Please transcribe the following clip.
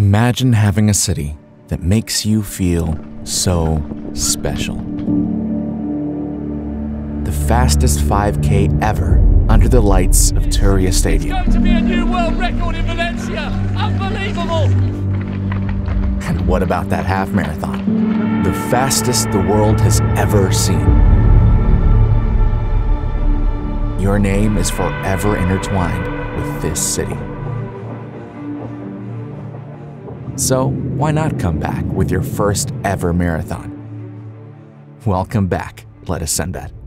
Imagine having a city that makes you feel so special. The fastest 5K ever under the lights of Turia Stadium. It's going to be a new world record in Valencia. Unbelievable. And what about that half marathon? The fastest the world has ever seen. Your name is forever intertwined with this city. So, why not come back with your first ever marathon? Welcome back, Letesenbet.